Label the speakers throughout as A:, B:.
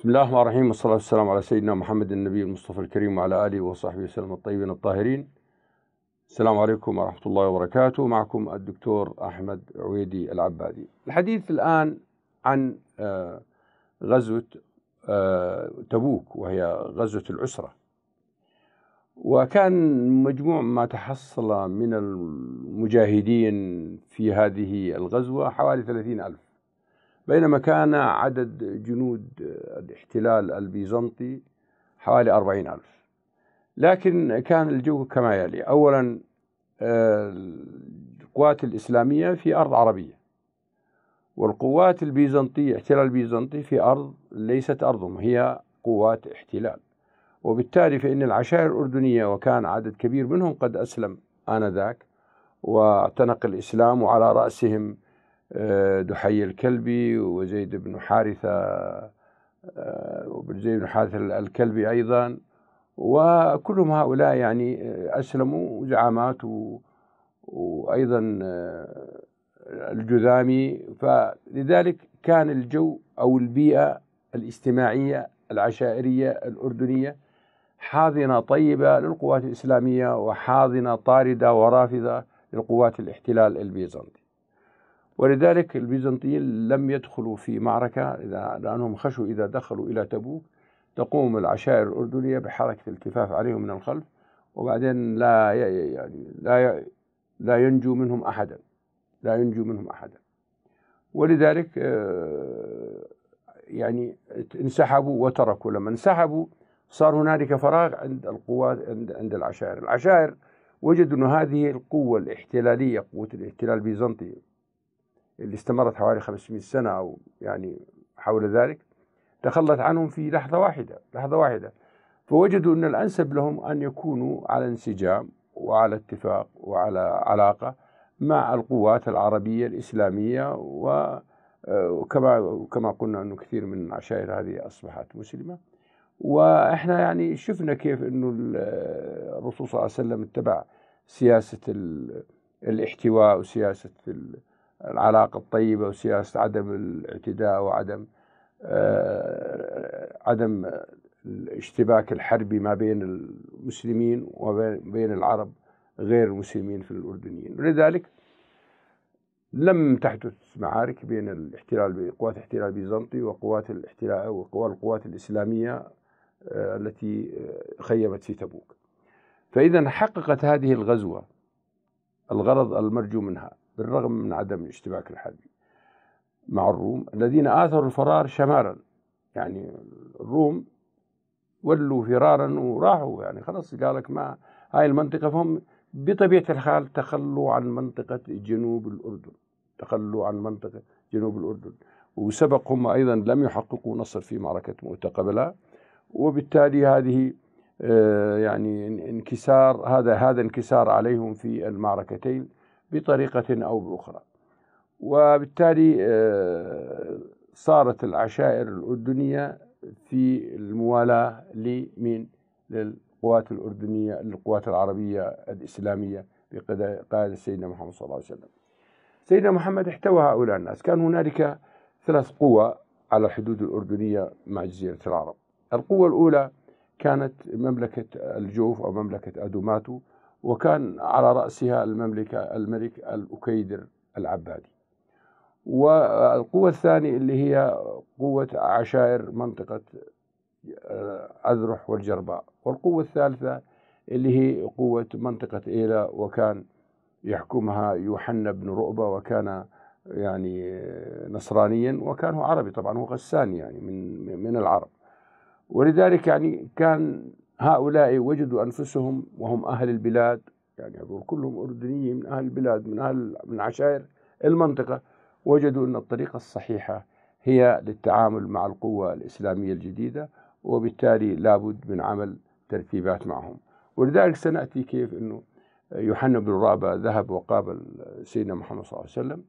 A: بسم الله الرحمن الرحيم والصلاة والسلام على سيدنا محمد النبي المصطفى الكريم وعلى آله وصحبه وسلم الطيبين الطاهرين السلام عليكم ورحمة الله وبركاته معكم الدكتور أحمد عويدي العبادي الحديث الآن عن غزوة تبوك وهي غزوة العسرة وكان مجموع ما تحصل من المجاهدين في هذه الغزوة حوالي ثلاثين ألف بينما كان عدد جنود الاحتلال البيزنطي حوالي أربعين ألف. لكن كان الجو كما يلي. أولا القوات الإسلامية في أرض عربية والقوات البيزنطية احتلال البيزنطي في أرض ليست أرضهم هي قوات احتلال. وبالتالي فإن العشائر الأردنية وكان عدد كبير منهم قد أسلم آنذاك واعتنق الإسلام وعلى رأسهم آه، دحي الكلبي وزيد بن حارثة آه، وزيد بن حارثة الكلبي أيضا. وكلهم هؤلاء يعني آه، أسلموا زعامات وأيضا الجذامي. فلذلك كان الجو أو البيئة الاجتماعية العشائرية الأردنية حاضنة طيبة للقوات الإسلامية وحاضنة طاردة ورافضة للقوات الاحتلال البيزنطي. ولذلك البيزنطيين لم يدخلوا في معركة لأنهم خشوا إذا دخلوا إلى تبوك تقوم العشائر الأردنية بحركة التفاف عليهم من الخلف وبعدين لا يعني لا لا ينجو منهم أحدا. لا ينجو منهم أحدا. ولذلك آه، يعني انسحبوا وتركوا. لما انسحبوا صار هنالك فراغ عند القوات عند عند العشائر، العشائر وجدوا أن هذه القوة الاحتلالية قوة الاحتلال البيزنطي اللي استمرت حوالي 500 سنة أو يعني حول ذلك تخلت عنهم في لحظة واحدة لحظة واحدة. فوجدوا أن الأنسب لهم أن يكونوا على انسجام وعلى اتفاق وعلى علاقة مع القوات العربية الإسلامية وكما كما قلنا أنه كثير من العشائر هذه أصبحت مسلمة. وإحنا يعني شفنا كيف أنه الرسول صلى الله عليه وسلم اتبع سياسة الاحتواء وسياسة العلاقة الطيبة وسياسة عدم الاعتداء وعدم آه، عدم الاشتباك الحربي ما بين المسلمين وبين العرب غير المسلمين في الأردنيين. ولذلك لم تحدث معارك بين الاحتلال قوات الاحتلال البيزنطي وقوات الاحتلال وقوات القوات الإسلامية آه، التي آه، خيمت في تبوك. فإذا حققت هذه الغزوة الغرض المرجو منها بالرغم من عدم الاشتباك الحربي مع الروم الذين آثروا الفرار شمالا. يعني الروم ولوا فرارا وراحوا. يعني خلاص قال لك ما هاي المنطقة فهم بطبيعة الحال تخلوا عن منطقة جنوب الأردن. تخلوا عن منطقة جنوب الأردن. وسبق هم أيضا لم يحققوا نصر في معركة مؤتة قبلها. وبالتالي هذه آه، يعني إنكسار هذا هذا انكسار عليهم في المعركتين. بطريقة أو بأخرى. وبالتالي آه، صارت العشائر الأردنية في الموالاة لمين؟ للقوات الأردنية للقوات العربية الإسلامية بقيادة سيدنا محمد صلى الله عليه وسلم. سيدنا محمد احتوى هؤلاء الناس. كان هنالك ثلاث قوى على الحدود الأردنية مع جزيرة العرب. القوة الأولى كانت مملكة الجوف أو مملكة أدوماتو. وكان على رأسها المملكة الملك الأكيدر العبادي. والقوة الثانية اللي هي قوة عشائر منطقة آه، أذرح والجرباء. والقوة الثالثة اللي هي قوة منطقة إيلا وكان يحكمها يوحنا بن رؤبة وكان يعني نصرانيا وكان هو عربي طبعا هو غساني يعني من من العرب. ولذلك يعني كان هؤلاء وجدوا أنفسهم وهم أهل البلاد يعني هذول كلهم أردنيين من أهل البلاد من أهل من عشائر المنطقة وجدوا أن الطريقة الصحيحة هي للتعامل مع القوة الإسلامية الجديدة وبالتالي لابد من عمل ترتيبات معهم. ولذلك سنأتي كيف أنه يوحنا بن رابة ذهب وقابل سيدنا محمد صلى الله عليه وسلم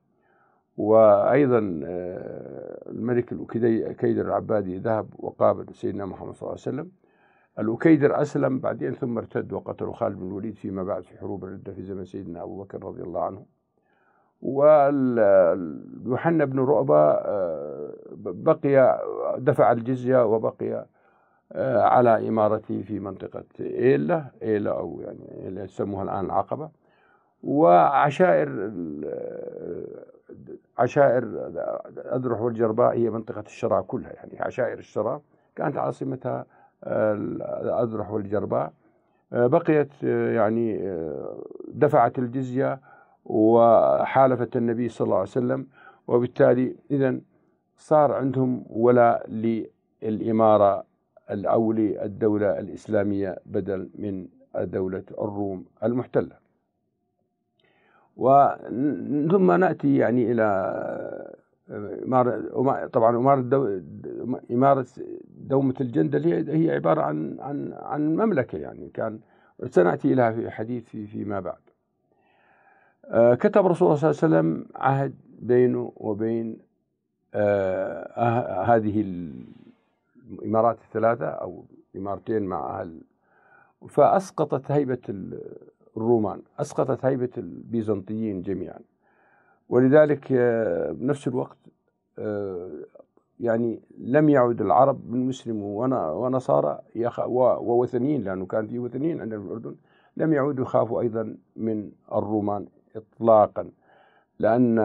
A: وأيضا آه، الملك الأكيدر العبادي ذهب وقابل سيدنا محمد صلى الله عليه وسلم الأكيدر أسلم بعدين ثم ارتد وقتلوا خالد بن الوليد فيما بعد في حروب الردة في زمن سيدنا أبو بكر رضي الله عنه. ويوحنا بن رؤبة بقي دفع الجزية وبقي على إمارته في منطقة إيلا إيلا أو يعني يسموها الآن العقبة. وعشائر عشائر أذرح والجرباء هي منطقة الشراء كلها يعني عشائر الشراء كانت عاصمتها أذرح والجرباء بقيت يعني دفعت الجزية وحالفت النبي صلى الله عليه وسلم وبالتالي إذا صار عندهم ولاء للإمارة أو للدولة الإسلامية بدل من دولة الروم المحتلة. ثم نأتي يعني إلى إمارة طبعا إمارة إمارة دومة الجندل هي هي عبارة عن عن عن مملكة يعني كان سنأتي إليها في حديث في فيما بعد. آه، كتب رسول الله صلى الله عليه وسلم عهد بينه وبين آه هذه الإمارات الثلاثة أو إمارتين مع أهل فأسقطت هيبة الرومان أسقطت هيبة البيزنطيين جميعا. ولذلك بنفس الوقت يعني لم يعد العرب من مسلم ونصارى ووثنيين لأنه كان في وثنيين عندنا في الأردن لم يعودوا يخافوا أيضا من الرومان إطلاقا. لأن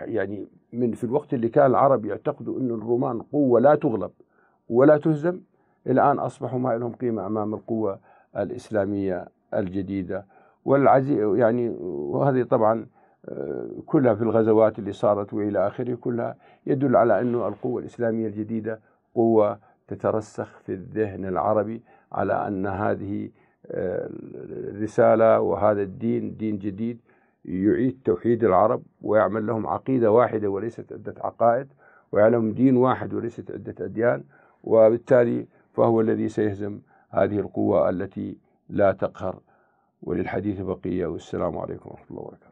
A: يعني من في الوقت اللي كان العرب يعتقدوا أن الرومان قوة لا تغلب ولا تهزم الآن أصبحوا ما لهم قيمة أمام القوة الإسلامية الجديدة. والعزي يعني وهذه طبعا كلها في الغزوات اللي صارت وإلى آخره كلها يدل على انه القوة الإسلامية الجديدة قوة تترسخ في الذهن العربي على أن هذه الرسالة وهذا الدين دين جديد يعيد توحيد العرب ويعمل لهم عقيدة واحدة وليست عدة عقائد ويعلم دين واحد وليست عدة أديان وبالتالي فهو الذي سيهزم هذه القوة التي لا تقهر وللحديث بقية والسلام عليكم ورحمة الله وبركاته.